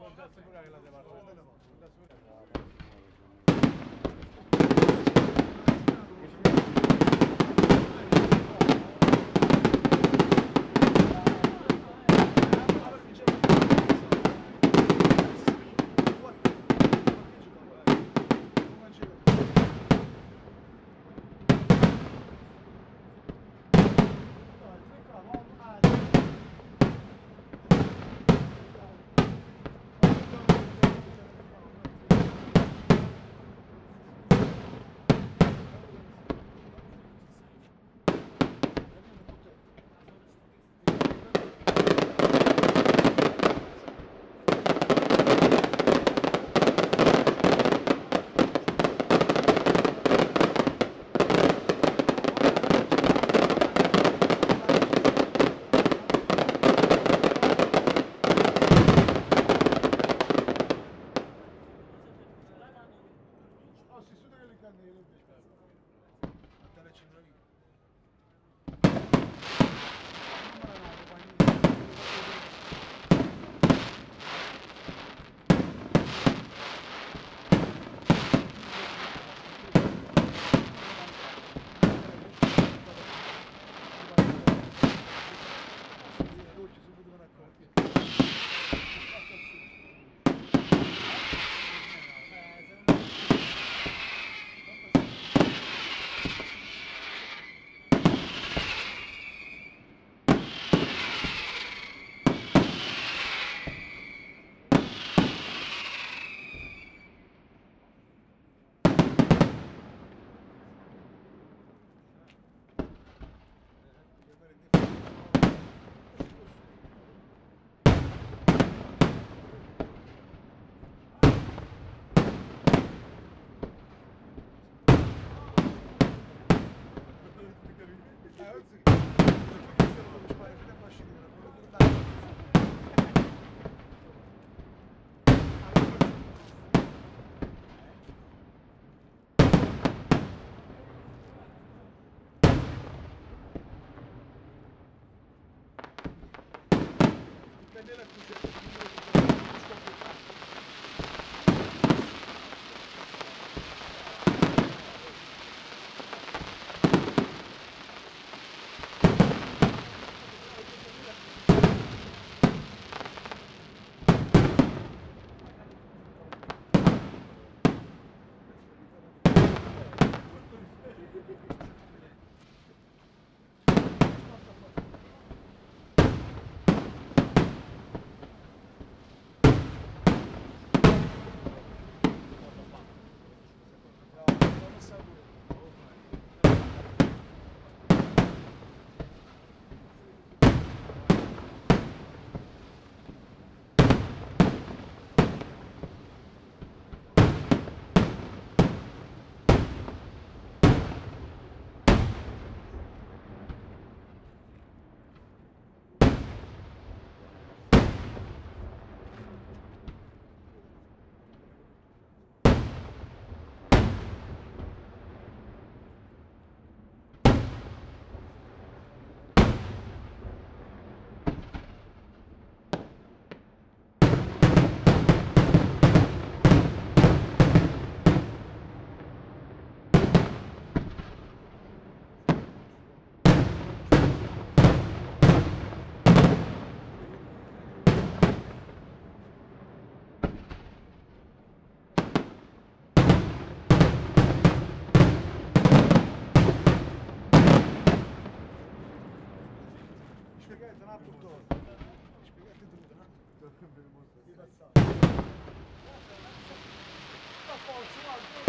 Bundan sonra ayrılacağım arkadaşlar. Bundan sonra Hakan a Beşiktaş. Hatta Çimravi. Cadê a cuja? Spiegate un attimo dove. Spiegate tutto un attimo. Dovrebbe molto rilassare. La forza, guarda.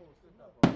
后是的。